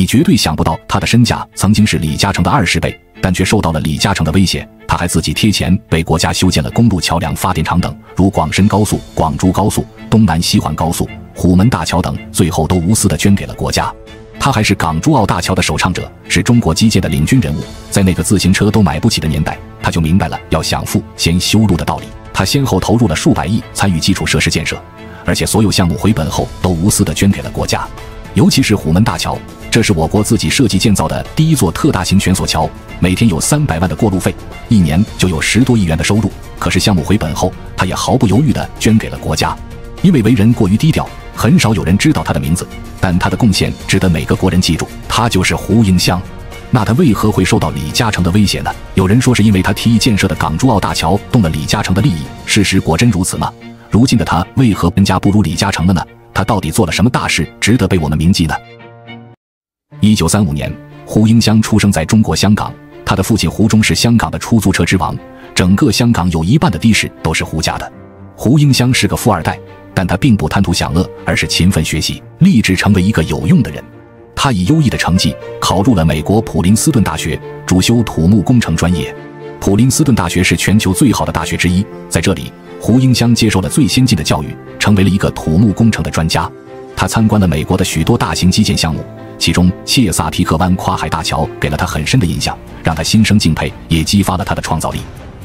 你绝对想不到他的身价曾经是李嘉诚的二十倍，但却受到了李嘉诚的威胁。他还自己贴钱为国家修建了公路、桥梁、发电厂等，如广深高速、广珠高速、东南西环高速、虎门大桥等，最后都无私的捐给了国家。他还是港珠澳大桥的首倡者，是中国基建的领军人物。在那个自行车都买不起的年代，他就明白了要想富先修路的道理。他先后投入了数百亿参与基础设施建设，而且所有项目回本后都无私的捐给了国家。尤其是虎门大桥，这是我国自己设计建造的第一座特大型悬索桥，每天有三百万的过路费，一年就有十多亿元的收入。可是项目回本后，他也毫不犹豫地捐给了国家。因为为人过于低调，很少有人知道他的名字。但他的贡献值得每个国人记住，他就是胡英湘。那他为何会受到李嘉诚的威胁呢？有人说是因为他提议建设的港珠澳大桥动了李嘉诚的利益，事实果真如此吗？如今的他为何更加不如李嘉诚了呢？他到底做了什么大事，值得被我们铭记呢？一九三五年，胡英湘出生在中国香港，他的父亲胡忠是香港的出租车之王，整个香港有一半的的士都是胡家的。胡英湘是个富二代。但他并不贪图享乐，而是勤奋学习，立志成为一个有用的人。他以优异的成绩考入了美国普林斯顿大学，主修土木工程专业。普林斯顿大学是全球最好的大学之一，在这里，胡英湘接受了最先进的教育，成为了一个土木工程的专家。他参观了美国的许多大型基建项目，其中切萨皮克湾跨海大桥给了他很深的印象，让他心生敬佩，也激发了他的创造力。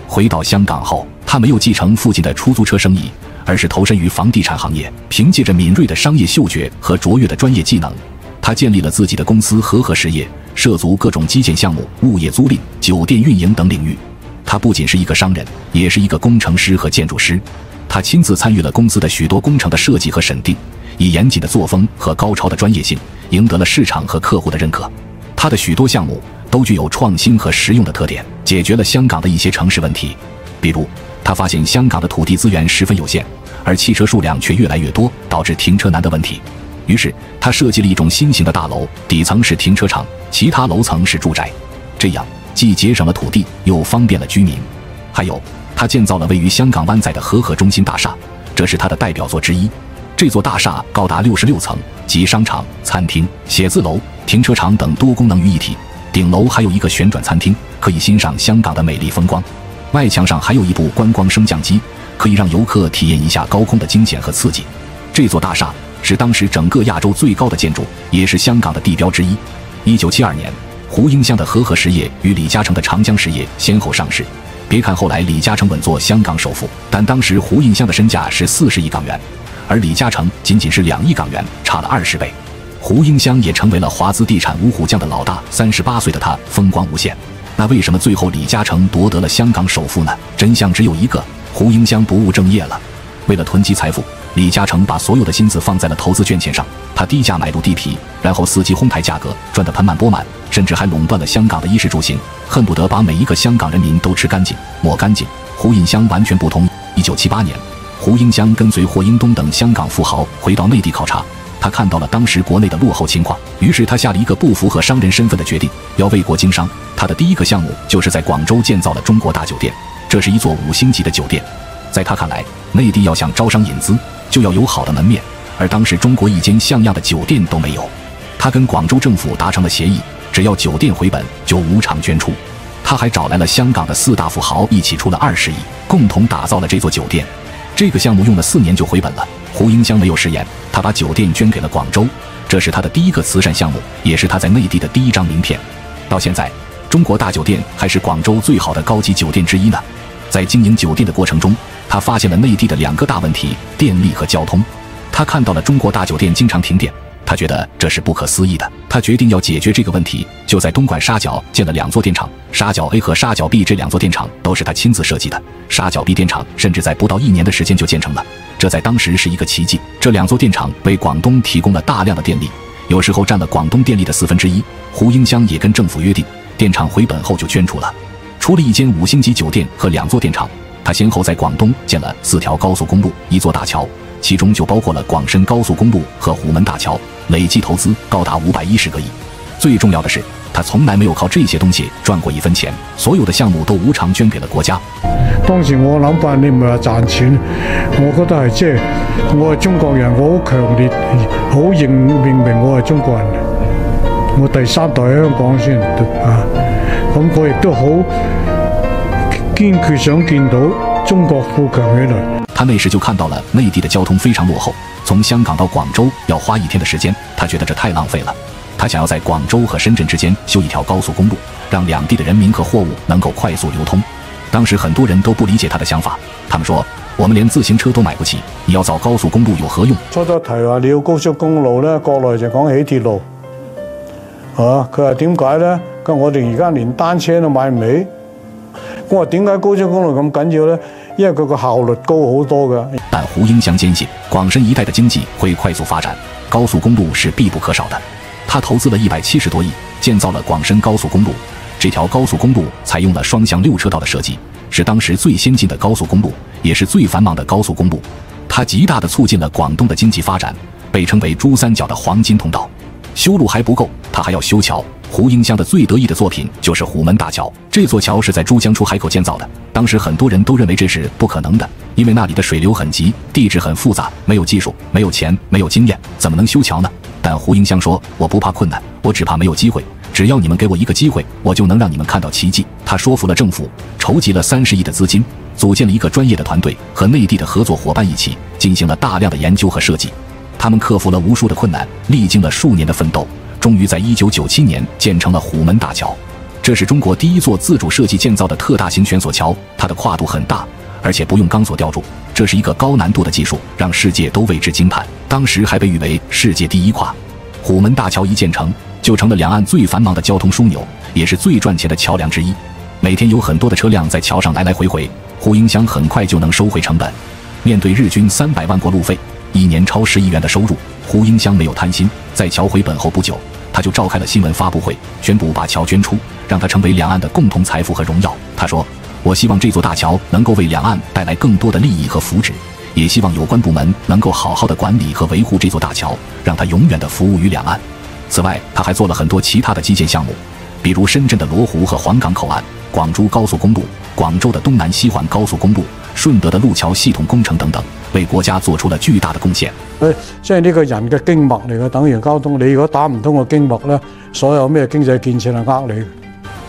回到香港后，他没有继承父亲的出租车生意。而是投身于房地产行业，凭借着敏锐的商业嗅觉和卓越的专业技能，他建立了自己的公司和合实业，涉足各种基建项目、物业租赁、酒店运营等领域。他不仅是一个商人，也是一个工程师和建筑师。他亲自参与了公司的许多工程的设计和审定，以严谨的作风和高超的专业性，赢得了市场和客户的认可。他的许多项目都具有创新和实用的特点，解决了香港的一些城市问题，比如。他发现香港的土地资源十分有限，而汽车数量却越来越多，导致停车难的问题。于是他设计了一种新型的大楼，底层是停车场，其他楼层是住宅，这样既节省了土地，又方便了居民。还有，他建造了位于香港湾仔的和合中心大厦，这是他的代表作之一。这座大厦高达六十六层，集商场、餐厅、写字楼、停车场等多功能于一体。顶楼还有一个旋转餐厅，可以欣赏香港的美丽风光。外墙上还有一部观光升降机，可以让游客体验一下高空的惊险和刺激。这座大厦是当时整个亚洲最高的建筑，也是香港的地标之一。一九七二年，胡英湘的和合实业与李嘉诚的长江实业先后上市。别看后来李嘉诚稳坐香港首富，但当时胡应湘的身价是四十亿港元，而李嘉诚仅仅是两亿港元，差了二十倍。胡英湘也成为了华资地产五虎将的老大。三十八岁的他风光无限。那为什么最后李嘉诚夺得了香港首富呢？真相只有一个：胡英湘不务正业了。为了囤积财富，李嘉诚把所有的心思放在了投资捐钱上。他低价买入地皮，然后伺机哄抬价格，赚得盆满钵满，甚至还垄断了香港的衣食住行，恨不得把每一个香港人民都吃干净、抹干净。胡应湘完全不同。一九七八年，胡应湘跟随霍英东等香港富豪回到内地考察。他看到了当时国内的落后情况，于是他下了一个不符合商人身份的决定，要为国经商。他的第一个项目就是在广州建造了中国大酒店，这是一座五星级的酒店。在他看来，内地要想招商引资，就要有好的门面，而当时中国一间像样的酒店都没有。他跟广州政府达成了协议，只要酒店回本，就无偿捐出。他还找来了香港的四大富豪，一起出了二十亿，共同打造了这座酒店。这个项目用了四年就回本了。胡英湘没有食言，他把酒店捐给了广州，这是他的第一个慈善项目，也是他在内地的第一张名片。到现在，中国大酒店还是广州最好的高级酒店之一呢。在经营酒店的过程中，他发现了内地的两个大问题：电力和交通。他看到了中国大酒店经常停电。他觉得这是不可思议的，他决定要解决这个问题，就在东莞沙角建了两座电厂，沙角 A 和沙角 B 这两座电厂都是他亲自设计的。沙角 B 电厂甚至在不到一年的时间就建成了，这在当时是一个奇迹。这两座电厂为广东提供了大量的电力，有时候占了广东电力的四分之一。胡英湘也跟政府约定，电厂回本后就捐出了。除了一间五星级酒店和两座电厂，他先后在广东建了四条高速公路、一座大桥。其中就包括了广深高速公路和虎门大桥，累计投资高达五百一十个亿。最重要的是，他从来没有靠这些东西赚过一分钱，所有的项目都无偿捐给了国家。当时我谂法，你唔係話賺錢，我觉得系即系我系中国人，我好强烈，好認認明我系中国人。我第三代香港先啊，咁佢亦都好坚决想见到中国富强起来。他那时就看到了内地的交通非常落后，从香港到广州要花一天的时间，他觉得这太浪费了。他想要在广州和深圳之间修一条高速公路，让两地的人民和货物能够快速流通。当时很多人都不理解他的想法，他们说：我们连自行车都买不起，你要造高速公路有何用？初初提话你要高速公路咧，国内就讲起铁路，啊，佢话点解咧？佢話我哋而家连单车都买唔起。我话点解高速公路咁紧要咧？因为佢個效率高好多㗎。但胡英湘坚信广深一带的经济会快速发展，高速公路是必不可少的。他投资了一百七十多亿建造了广深高速公路。这条高速公路采用了双向六车道的设计，是当时最先进的高速公路，也是最繁忙的高速公路。它极大地促进了广东的经济发展，被称为珠三角的黄金通道。修路还不够，他还要修桥。胡英湘的最得意的作品就是虎门大桥。这座桥是在珠江出海口建造的，当时很多人都认为这是不可能的，因为那里的水流很急，地质很复杂，没有技术，没有钱，没有经验，怎么能修桥呢？但胡英湘说：“我不怕困难，我只怕没有机会。只要你们给我一个机会，我就能让你们看到奇迹。”他说服了政府，筹集了三十亿的资金，组建了一个专业的团队，和内地的合作伙伴一起进行了大量的研究和设计。他们克服了无数的困难，历经了数年的奋斗。终于在一九九七年建成了虎门大桥，这是中国第一座自主设计建造的特大型悬索桥，它的跨度很大，而且不用钢索吊住，这是一个高难度的技术，让世界都为之惊叹。当时还被誉为世界第一跨。虎门大桥一建成，就成了两岸最繁忙的交通枢纽，也是最赚钱的桥梁之一。每天有很多的车辆在桥上来来回回，胡英湘很快就能收回成本。面对日均三百万过路费，一年超十亿元的收入，胡英湘没有贪心，在桥回本后不久。他就召开了新闻发布会，宣布把桥捐出，让它成为两岸的共同财富和荣耀。他说：“我希望这座大桥能够为两岸带来更多的利益和福祉，也希望有关部门能够好好的管理和维护这座大桥，让它永远的服务于两岸。”此外，他还做了很多其他的基建项目，比如深圳的罗湖和黃港口岸、广珠高速公路、广州的东南西环高速公路、順德的路桥系统工程等等，为国家做出了巨大的貢獻。誒，即係呢个人嘅经脉嚟嘅，等於交通。你如果打唔通個經脈咧，所有咩经济建設係呃你。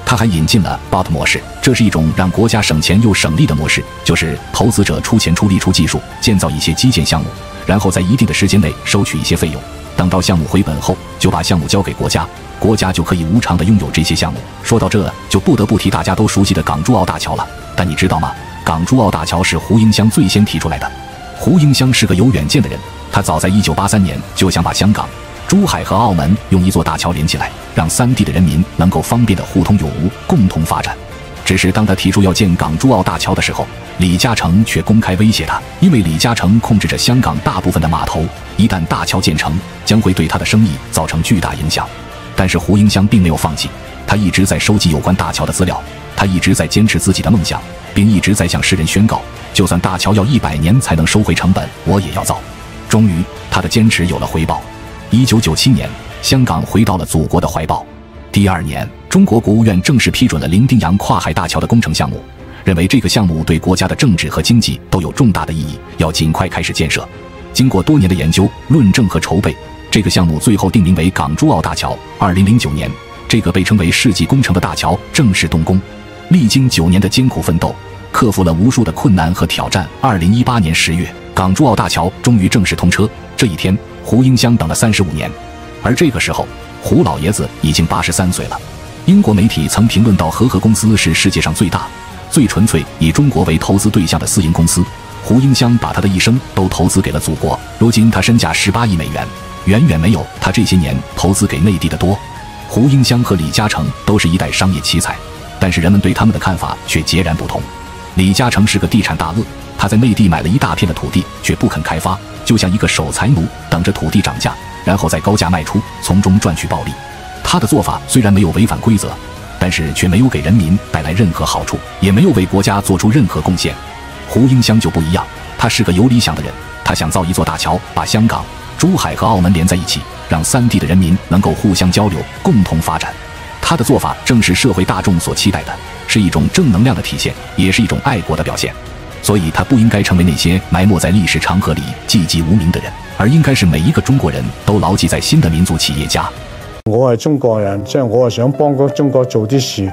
他还引进了 BOT 模式，这是一种让国家省钱又省力的模式，就是投资者出钱出力出技术建造一些基建项目，然后在一定的时间内收取一些费用，等到项目回本后，就把项目交给国家，国家就可以无偿的拥有这些项目。说到这，就不得不提大家都熟悉的港珠澳大桥了。但你知道嗎？港珠澳大桥是胡英湘最先提出来的。胡英湘是个有远见的人。他早在一九八三年就想把香港、珠海和澳门用一座大桥连起来，让三地的人民能够方便的互通有无，共同发展。只是当他提出要建港珠澳大桥的时候，李嘉诚却公开威胁他，因为李嘉诚控制着香港大部分的码头，一旦大桥建成，将会对他的生意造成巨大影响。但是胡英湘并没有放弃，他一直在收集有关大桥的资料，他一直在坚持自己的梦想，并一直在向世人宣告，就算大桥要一百年才能收回成本，我也要造。终于，他的坚持有了回报。一九九七年，香港回到了祖国的怀抱。第二年，中国国务院正式批准了伶仃洋跨海大桥的工程项目，认为这个项目对国家的政治和经济都有重大的意义，要尽快开始建设。经过多年的研究、论证和筹备，这个项目最后定名为港珠澳大桥。二零零九年，这个被称为世纪工程的大桥正式动工。历经九年的艰苦奋斗，克服了无数的困难和挑战。二零一八年十月。港珠澳大桥终于正式通车。这一天，胡英湘等了三十五年，而这个时候，胡老爷子已经八十三岁了。英国媒体曾评论到，和合公司是世界上最大、最纯粹以中国为投资对象的私营公司。胡英湘把他的一生都投资给了祖国，如今他身价十八亿美元，远远没有他这些年投资给内地的多。胡英湘和李嘉诚都是一代商业奇才，但是人们对他们的看法却截然不同。李嘉诚是个地产大鳄。他在内地买了一大片的土地，却不肯开发，就像一个守财奴，等着土地涨价，然后再高价卖出，从中赚取暴利。他的做法虽然没有违反规则，但是却没有给人民带来任何好处，也没有为国家做出任何贡献。胡英湘就不一样，他是个有理想的人，他想造一座大桥，把香港、珠海和澳门连在一起，让三地的人民能够互相交流，共同发展。他的做法正是社会大众所期待的，是一种正能量的体现，也是一种爱国的表现。所以他不应该成为那些埋没在历史长河里寂寂无名的人，而应该是每一个中国人都牢记在心的民族企业家。我系中国人，即系我系想帮个中国做啲事。